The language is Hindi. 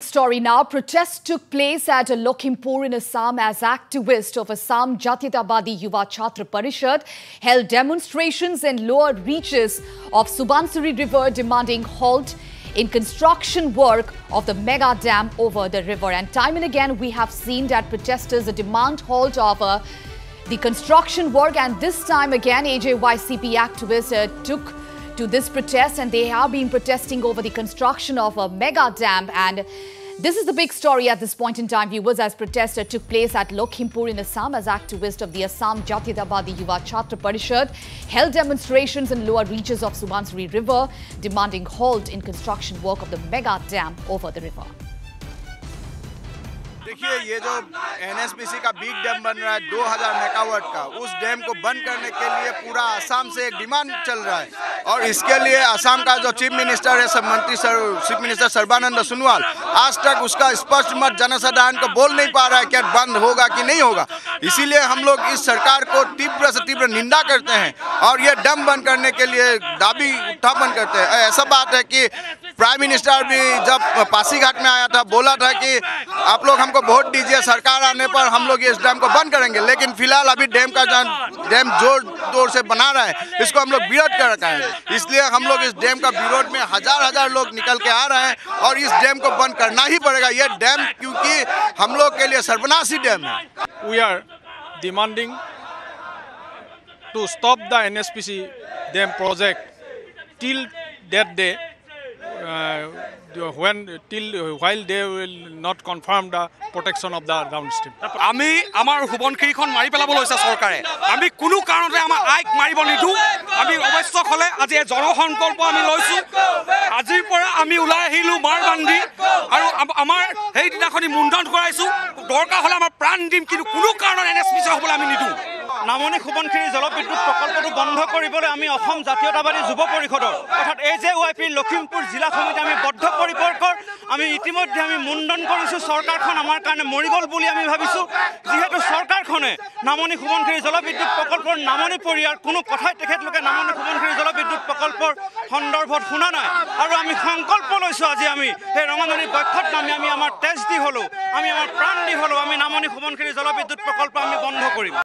Story now. Protests took place at a Lokhimpur in Assam as activists of Assam Jatyatabadi Yuva Chhatra Parishad held demonstrations in lower reaches of Subansiri River demanding halt in construction work of the mega dam over the river. And time and again, we have seen that protesters demand halt of uh, the construction work. And this time again, AJYCP activists uh, took to this protest and they have been protesting over the construction of a mega dam and this is the big story at this point in time, viewers, as protest took place at Lokhimpur in Assam as activists of the Assam Jatyatabadi Yuva Chhatra Parishad held demonstrations in lower reaches of Subansiri River demanding halt in construction work of the mega dam over the river. देखिए, ये जो एनएसपीसी का बिग डैम बन रहा है 2000 मेगावाट का, उस डैम को बंद करने के लिए पूरा असम से एक डिमांड चल रहा है। और इसके लिए असम का जो चीफ मिनिस्टर है, सब मंत्री sir chief minister Sarbananda Sonowal आज तक उसका स्पष्ट मत जनसाधारण को बोल नहीं पा रहा है क्या बंद होगा कि नहीं होगा। इसीलिए हम लोग इस सरकार को तीव्र से तीव्र निंदा करते हैं और ये डैम बंद करने के लिए दाबी उत्थापन करते हैं। ऐसा बात है कि प्राइम मिनिस्टर भी जब पासीघाट में आया था बोला था कि आप लोग हमको वोट दीजिए सरकार आने पर हम लोग इस डैम को बंद करेंगे। लेकिन फ़िलहाल अभी डैम का डैम ज़ोर ज़ोर से बना रहा है। इसको हम लोग विरोध कर रखा है। इसलिए हम लोग इस डैम का विरोध में हज़ार हज़ार लोग निकल के आ रहे हैं और इस डैम को बंद करना ही पड़ेगा। ये डैम क्योंकि हम लोग के लिए सर्वनाशी डैम है। We are demanding to stop the NSPC dam project till that day. uh, when till while they will not confirm the protection of the downstream. আমি আমাৰ সোৱণশিৰিখন মাৰি পেলাব লৈছে চৰকাৰে। আমি কোনো কাৰণতে আমাৰ আইক মাৰিব নিদিওঁ। আমি আৱশ্যক হ'লে আজি জনসংকল্প আমি লৈছোঁ। আজিৰ পৰা আমি ওলাই আহিলোঁ মাৰ বান্ধি আৰু আম- আমাৰ সেইদিনাখনি মুণ্ডন কৰাইছোঁ। দৰকাৰ হ'লে আমাৰ প্ৰাণ দিম কিন্তু কোনো কাৰণত এন এছ পি চি হ'বলৈ আমি নিদিওঁ। নামনি সোৱণশিৰি জলবিদ্যুৎ প্ৰকল্পটো বন্ধ কৰিবলৈ আমি অসম জাতীয়তাবাদী যুৱ পৰিষদৰ অৰ্থাৎ এ জে ৱাই পিৰ লখিমপুৰ জিলা সমিতি আমি বদ্ধ পৰিপৰ্কৰ আমি ইতিমধ্যে আমি মুণ্ডন কৰিছোঁ চৰকাৰখন আমাৰ কাৰণে মৰি গ'ল বুলি আমি ভাবিছোঁ। যিহেতু চৰকাৰখনে নামনি সোৱণশিৰি জলবিদ্যুৎ প্ৰকল্পৰ নামনি পৰিয়াৰ কোনো কথাই তেখেতলোকে নামনি সোৱণশিৰি জলবিদ্যুৎ প্ৰকল্পৰ সন্দৰ্ভত শুনা নাই। আৰু আমি সংকল্প লৈছোঁ আজি আমি সেই ৰঙানদীৰ বক্ষত নামি আমি আমাৰ তেজ দি হ'লেও আমি আমাৰ প্ৰাণ দি হ'লেও আমি নামনি সোৱণশিৰি জলবিদ্যুৎ প্ৰকল্প আমি বন্ধ কৰিম।